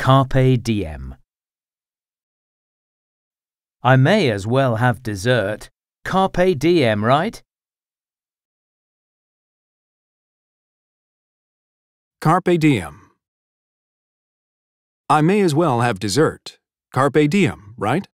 Carpe diem. I may as well have dessert. Carpe diem, right? Carpe diem. I may as well have dessert. Carpe diem, right?